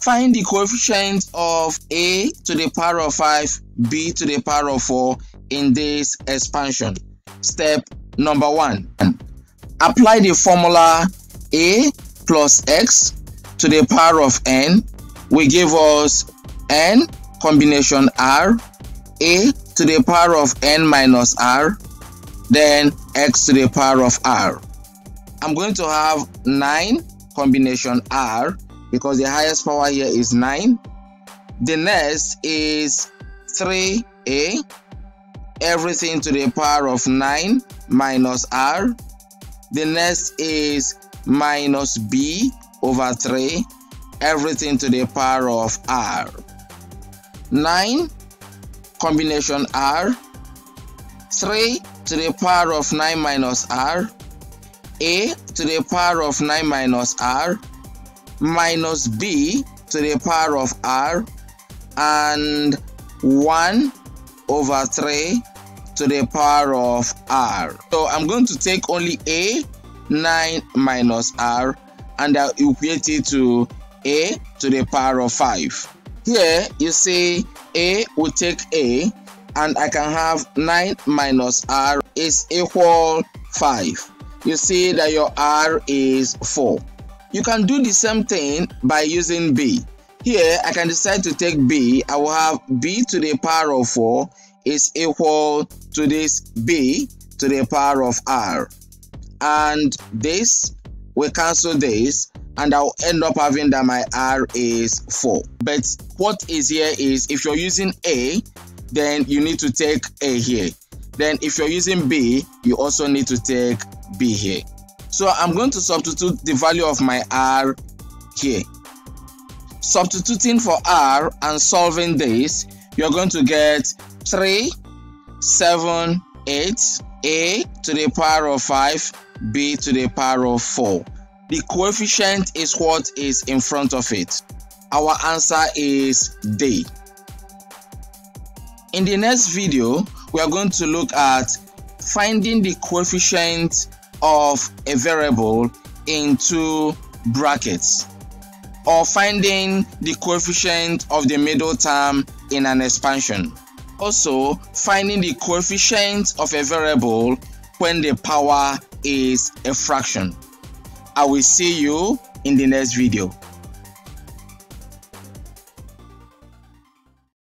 Find the coefficient of a to the power of 5, b to the power of 4 in this expansion. Step number 1. Apply the formula a plus x to the power of n will give us n combination r, a to the power of n minus r, then x to the power of r. I'm going to have 9 combination r because the highest power here is 9. The next is 3a, everything to the power of 9 minus r. The next is minus b over 3, everything to the power of r. 9 combination r, 3 to the power of 9 minus r, a to the power of 9 minus r, minus b to the power of r and 1 over 3 to the power of r. So I'm going to take only a 9 minus r and I'll equate it to a to the power of 5. Here you see a will take a and I can have 9 minus r is equal 5. You see that your r is 4. You can do the same thing by using b. Here, I can decide to take b. I will have b to the power of 4 is equal to this b to the power of r. And this will cancel this and I'll end up having that my r is 4. But what is here is if you're using a, then you need to take a here. Then if you're using b, you also need to take b here. So I'm going to substitute the value of my r here. Substituting for r and solving this, you're going to get 3, 7, 8, a to the power of 5, b to the power of 4. The coefficient is what is in front of it. Our answer is D. In the next video, we are going to look at finding the coefficient of a variable into brackets or finding the coefficient of the middle term in an expansion. Also, finding the coefficient of a variable when the power is a fraction. I will see you in the next video.